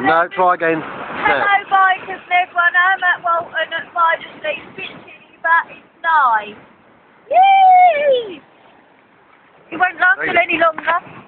No, try again. Hello, No. bikers and everyone. I'm at Walton at Midas Street, but it's nice. Yay! It won't last any longer,